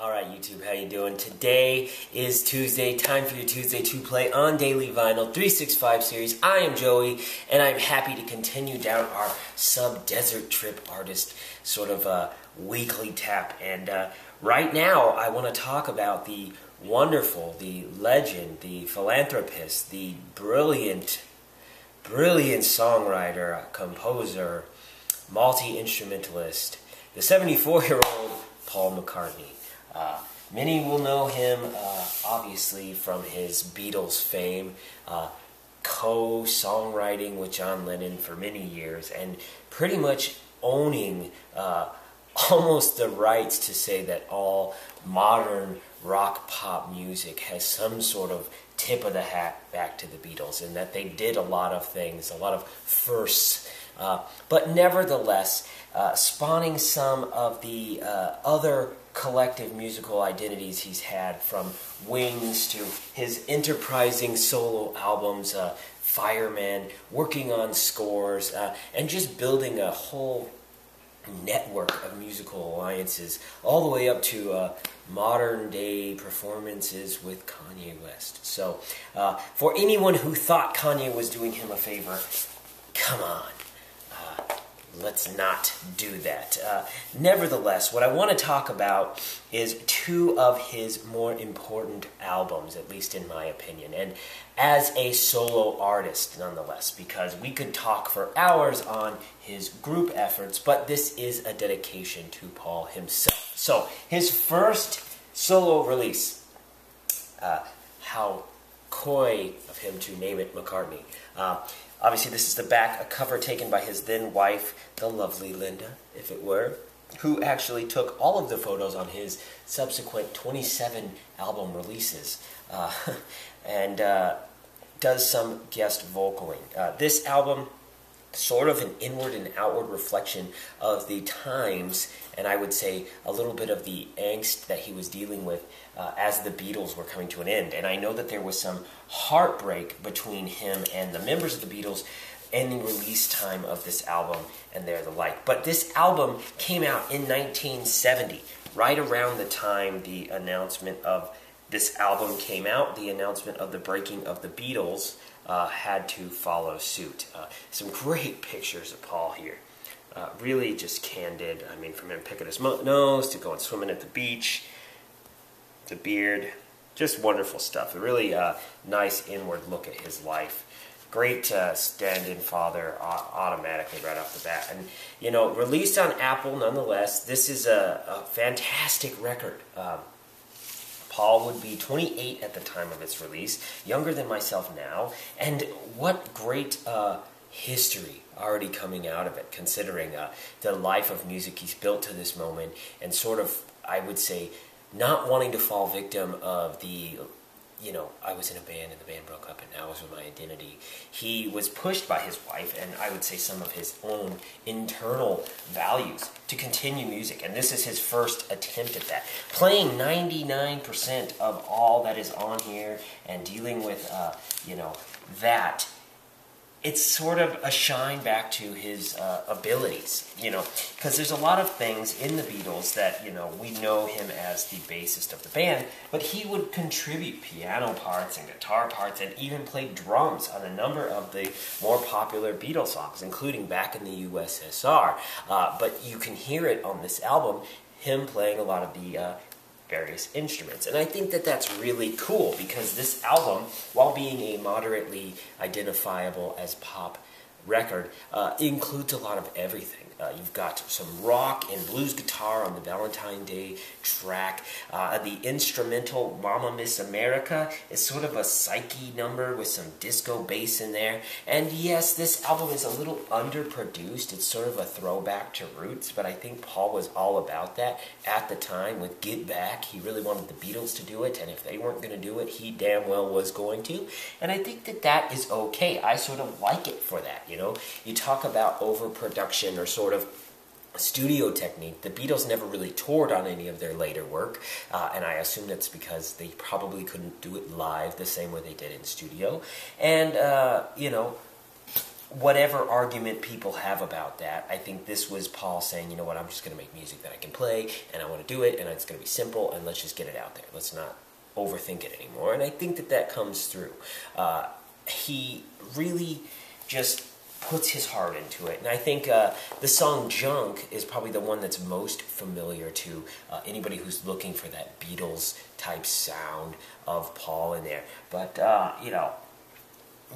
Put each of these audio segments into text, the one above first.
All right, YouTube, how you doing? Today is Tuesday, time for your Tuesday Two-Play on Daily Vinyl 365 series. I am Joey, and I'm happy to continue down our sub-desert trip artist sort of uh, weekly tap. And uh, right now, I want to talk about the wonderful, the legend, the philanthropist, the brilliant, brilliant songwriter, composer, multi-instrumentalist, the 74-year-old Paul McCartney. Uh, many will know him, uh, obviously, from his Beatles fame, uh, co songwriting with John Lennon for many years, and pretty much owning uh, almost the rights to say that all modern rock pop music has some sort of tip of the hat back to the Beatles, and that they did a lot of things, a lot of firsts. Uh, but nevertheless, uh, spawning some of the uh, other collective musical identities he's had from Wings to his enterprising solo albums, uh, Fireman, working on scores, uh, and just building a whole network of musical alliances, all the way up to uh, modern day performances with Kanye West. So, uh, for anyone who thought Kanye was doing him a favor, come on let's not do that. Uh, nevertheless, what I want to talk about is two of his more important albums, at least in my opinion, and as a solo artist, nonetheless, because we could talk for hours on his group efforts, but this is a dedication to Paul himself. So, his first solo release, uh, how coy of him to name it McCartney. Uh, Obviously, this is the back, a cover taken by his then wife, the lovely Linda, if it were, who actually took all of the photos on his subsequent 27 album releases uh, and uh, does some guest vocaling. Uh, this album sort of an inward and outward reflection of the times, and I would say a little bit of the angst that he was dealing with uh, as the Beatles were coming to an end. And I know that there was some heartbreak between him and the members of the Beatles in the release time of this album and there the like. But this album came out in 1970, right around the time the announcement of this album came out, the announcement of the breaking of the Beatles uh, had to follow suit. Uh, some great pictures of Paul here. Uh, really just candid. I mean, from him picking his nose to going swimming at the beach, the beard, just wonderful stuff. A really uh, nice inward look at his life. Great uh, stand-in father automatically right off the bat. And, you know, released on Apple nonetheless, this is a, a fantastic record. Um, Paul would be 28 at the time of its release, younger than myself now, and what great uh, history already coming out of it, considering uh, the life of music he's built to this moment, and sort of, I would say, not wanting to fall victim of the you know, I was in a band and the band broke up and now was with my identity. He was pushed by his wife and I would say some of his own internal values to continue music. And this is his first attempt at that. Playing 99% of all that is on here and dealing with, uh, you know, that it's sort of a shine back to his uh, abilities, you know, because there's a lot of things in the Beatles that, you know, we know him as the bassist of the band, but he would contribute piano parts and guitar parts and even play drums on a number of the more popular Beatles songs, including back in the USSR. Uh, but you can hear it on this album, him playing a lot of the uh, various instruments. And I think that that's really cool because this album, while being a moderately identifiable as pop record, uh, includes a lot of everything. Uh, you've got some rock and blues guitar on the Valentine Day track. Uh, the instrumental Momma Miss America is sort of a psyche number with some disco bass in there. And yes, this album is a little underproduced. It's sort of a throwback to roots, but I think Paul was all about that at the time with Get Back. He really wanted the Beatles to do it, and if they weren't going to do it, he damn well was going to. And I think that that is okay. I sort of like it for that, you know? You talk about overproduction or sort of studio technique. The Beatles never really toured on any of their later work, uh, and I assume that's because they probably couldn't do it live the same way they did in studio. And, uh, you know, whatever argument people have about that, I think this was Paul saying, you know what, I'm just going to make music that I can play, and I want to do it, and it's going to be simple, and let's just get it out there. Let's not overthink it anymore. And I think that that comes through. Uh, he really just puts his heart into it. And I think uh, the song Junk is probably the one that's most familiar to uh, anybody who's looking for that Beatles type sound of Paul in there. But, uh, you know,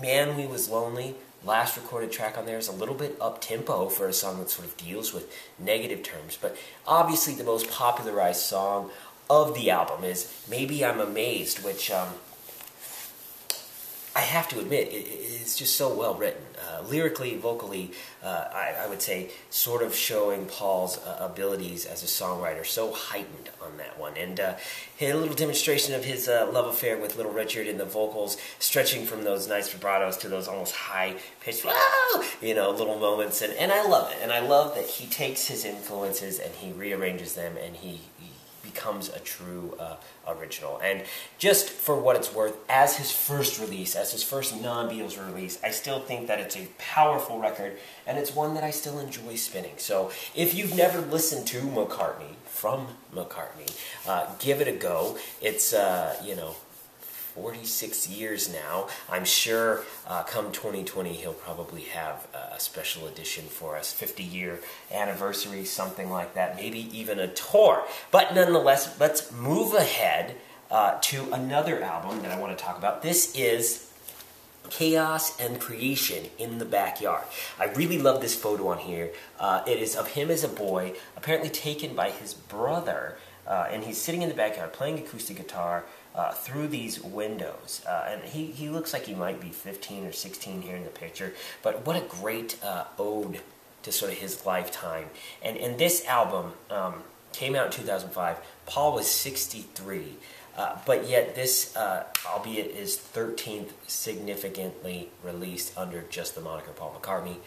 Man We Was Lonely, last recorded track on there is a little bit up tempo for a song that sort of deals with negative terms. But obviously, the most popularized song of the album is Maybe I'm Amazed, which um, I have to admit, it, it's just so well written. Uh, lyrically, vocally, uh, I, I, would say, sort of showing Paul's uh, abilities as a songwriter so heightened on that one. And uh, a little demonstration of his uh, love affair with Little Richard in the vocals, stretching from those nice vibratos to those almost high pitched, you know, little moments. And, and I love it. And I love that he takes his influences and he rearranges them and he, he becomes a true uh, original. And just for what it's worth, as his first release, as his first non Beatles release, I still think that it's a powerful record and it's one that I still enjoy spinning. So if you've never listened to McCartney, from McCartney, uh, give it a go. It's, uh, you know, 46 years now. I'm sure uh, come 2020 he'll probably have a special edition for us, 50 year anniversary, something like that, maybe even a tour. But nonetheless, let's move ahead uh, to another album that I want to talk about. This is chaos and creation in the backyard. I really love this photo on here. Uh, it is of him as a boy, apparently taken by his brother, uh, and he's sitting in the backyard playing acoustic guitar, uh, through these windows. Uh, and he, he looks like he might be 15 or 16 here in the picture, but what a great uh, ode to sort of his lifetime. And, and this album um, came out in 2005. Paul was 63. Uh, but yet, this, uh, albeit is 13th significantly released under just the moniker Paul McCartney,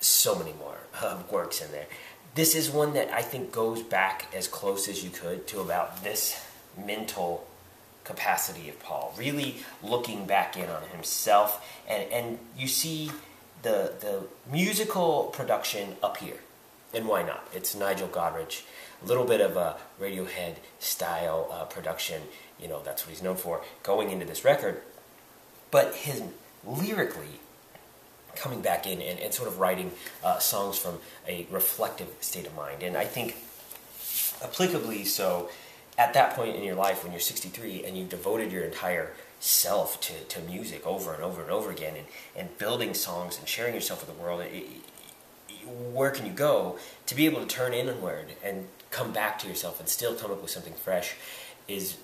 so many more uh, works in there. This is one that I think goes back as close as you could to about this mental capacity of Paul, really looking back in on himself, and, and you see the the musical production up here, and why not? It's Nigel Godrich, a little bit of a Radiohead style uh, production. You know that's what he's known for going into this record, but his lyrically coming back in and, and sort of writing uh, songs from a reflective state of mind, and I think applicably so at that point in your life when you're 63 and you've devoted your entire self to, to music over and over and over again and, and building songs and sharing yourself with the world, it, it, where can you go to be able to turn inward and come back to yourself and still come up with something fresh is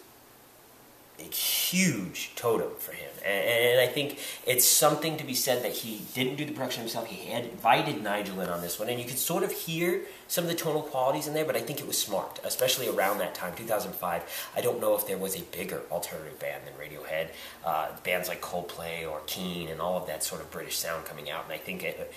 a huge totem for him. And, I think it's something to be said that he didn't do the production himself. He had invited Nigel in on this one, and you could sort of hear some of the tonal qualities in there, but I think it was smart, especially around that time, 2005. I don't know if there was a bigger alternative band than Radiohead. Uh, bands like Coldplay or Keane and all of that sort of British sound coming out, and I think it,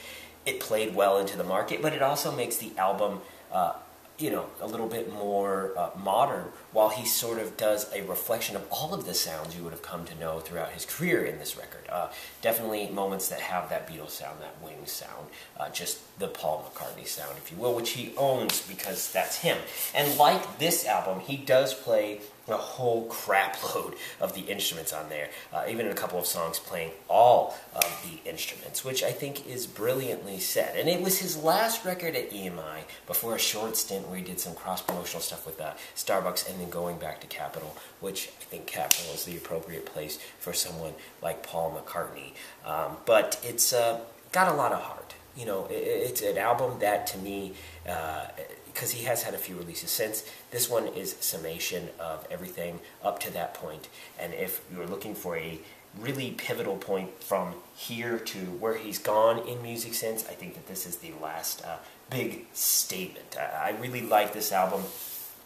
it played well into the market, but it also makes the album. Uh, you know, a little bit more uh, modern, while he sort of does a reflection of all of the sounds you would have come to know throughout his career in this record. Uh, definitely moments that have that Beatles sound, that Wings sound, uh, just the Paul McCartney sound, if you will, which he owns because that's him. And like this album, he does play a whole crapload of the instruments on there, uh, even in a couple of songs playing all of the instruments, which I think is brilliantly said. And it was his last record at EMI before a short stint where he did some cross promotional stuff with uh, Starbucks and then going back to Capitol, which I think Capitol is the appropriate place for someone like Paul McCartney. Um, but it's uh, got a lot of heart. You know, it, it's an album that to me uh, because he has had a few releases since. This one is summation of everything up to that point. And if you're looking for a really pivotal point from here to where he's gone in music since, I think that this is the last uh, big statement. I, I really like this album.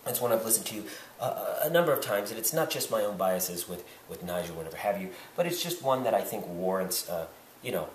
It's one I've listened to a number of times, and it's not just my own biases with, with Nigel, whatever have you, but it's just one that I think warrants, uh, you know,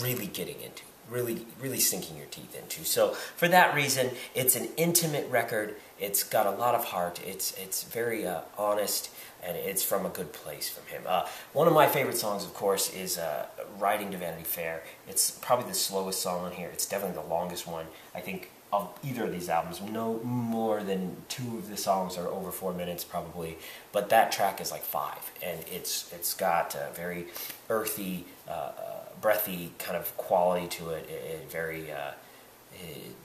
really getting into really, really sinking your teeth into. So for that reason, it's an intimate record. It's got a lot of heart. It's it's very uh, honest, and it's from a good place from him. Uh, one of my favorite songs, of course, is uh, "Riding to Vanity Fair." It's probably the slowest song on here. It's definitely the longest one. I think of either of these albums. No more than two of the songs are over four minutes, probably. But that track is like five, and it's it's got a very earthy, uh, uh, breathy kind of quality to it. it, it very uh,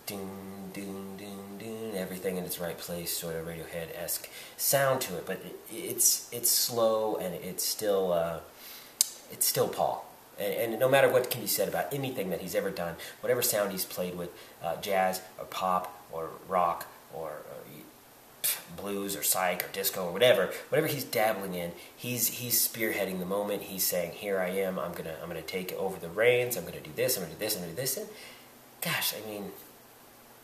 ding ding ding ding, everything in its right place, sort of Radiohead esque sound to it. But it, it's it's slow and it's still uh, it's still Paul. And, and, no matter what can be said about anything that he's ever done, whatever sound he's played with, uh, jazz or pop or rock or, or blues or psych or disco or whatever, whatever he's dabbling in, he's he's spearheading the moment. He's saying, "Here I am. I'm gonna I'm gonna take over the reins. I'm gonna do this. I'm gonna do this. I'm gonna do this." And gosh, I mean,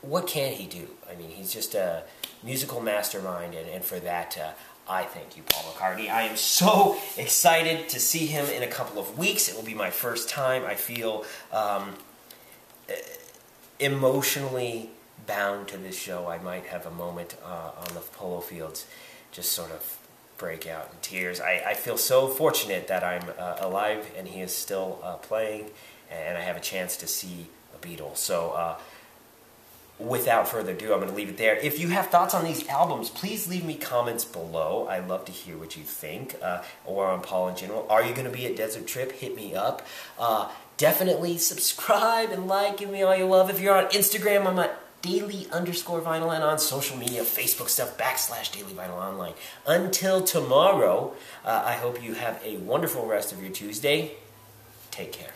what can he do? I mean, he's just a musical mastermind, and, and for that, uh, I thank you, Paul McCartney. I am so excited to see him in a couple of weeks. It will be my first time. I feel um, emotionally bound to this show. I might have a moment uh, on the polo fields, just sort of break out in tears. I, I feel so fortunate that I'm uh, alive and he is still uh, playing, and I have a chance to see a Beatle. So uh, without further ado, I'm going to leave it there. If you have thoughts on these albums, please leave me comments below. I love to hear what you think, uh, or on Paul in general. Are you going to be at Desert Trip? Hit me up. Uh, definitely subscribe and like. Give me all your love. If you're on Instagram, I'm at daily underscore vinyl and on social media, Facebook stuff, backslash daily vinyl online. Until tomorrow, uh, I hope you have a wonderful rest of your Tuesday. Take care.